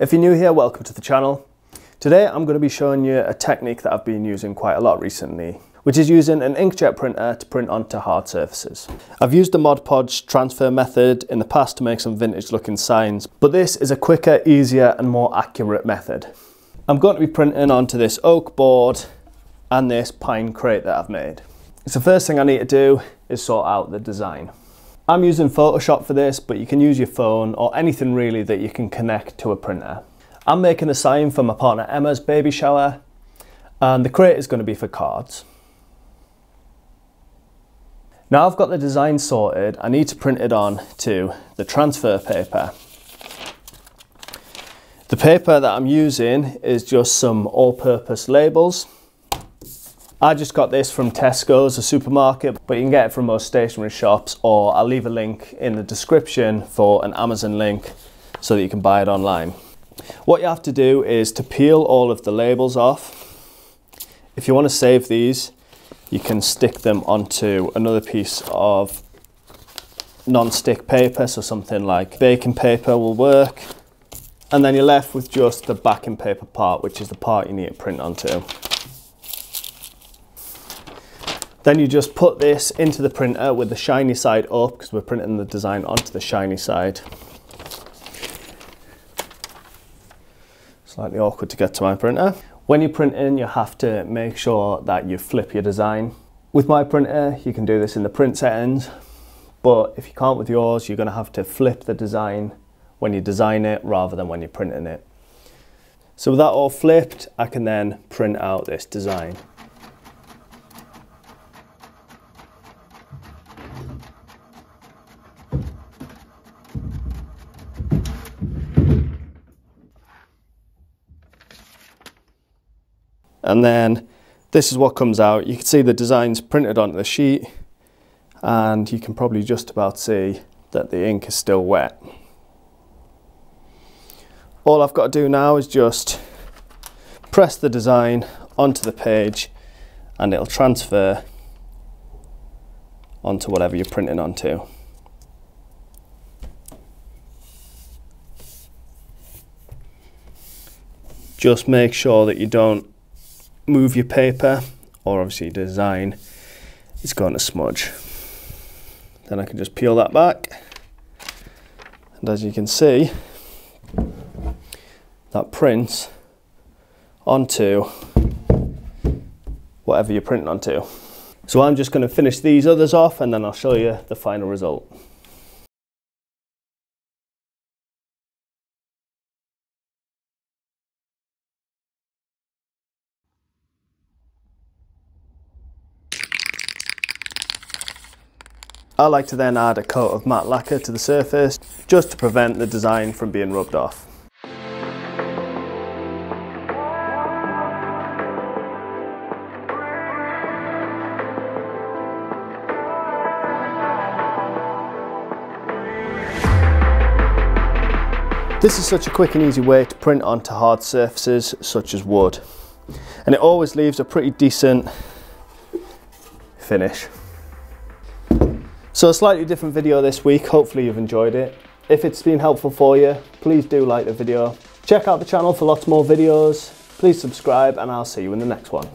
If you're new here, welcome to the channel. Today I'm going to be showing you a technique that I've been using quite a lot recently, which is using an inkjet printer to print onto hard surfaces. I've used the Mod Podge transfer method in the past to make some vintage looking signs, but this is a quicker, easier and more accurate method. I'm going to be printing onto this oak board and this pine crate that I've made. So the first thing I need to do is sort out the design. I'm using Photoshop for this, but you can use your phone or anything really that you can connect to a printer. I'm making a sign for my partner Emma's baby shower, and the crate is going to be for cards. Now I've got the design sorted, I need to print it on to the transfer paper. The paper that I'm using is just some all-purpose labels. I just got this from Tesco's, a supermarket, but you can get it from most stationery shops or I'll leave a link in the description for an Amazon link so that you can buy it online. What you have to do is to peel all of the labels off. If you want to save these, you can stick them onto another piece of non-stick paper, so something like baking paper will work. And then you're left with just the backing paper part, which is the part you need to print onto. Then you just put this into the printer with the shiny side up because we're printing the design onto the shiny side. Slightly awkward to get to my printer. When you're printing, you have to make sure that you flip your design. With my printer, you can do this in the print settings, but if you can't with yours, you're gonna have to flip the design when you design it rather than when you're printing it. So with that all flipped, I can then print out this design. And then this is what comes out. You can see the designs printed onto the sheet and you can probably just about see that the ink is still wet. All I've got to do now is just press the design onto the page and it'll transfer onto whatever you're printing onto. Just make sure that you don't move your paper or obviously design, it's going to smudge. Then I can just peel that back. And as you can see, that prints onto whatever you're printing onto. So I'm just going to finish these others off and then I'll show you the final result. I like to then add a coat of matte lacquer to the surface just to prevent the design from being rubbed off. This is such a quick and easy way to print onto hard surfaces such as wood and it always leaves a pretty decent finish. So a slightly different video this week, hopefully you've enjoyed it. If it's been helpful for you, please do like the video. Check out the channel for lots more videos. Please subscribe and I'll see you in the next one.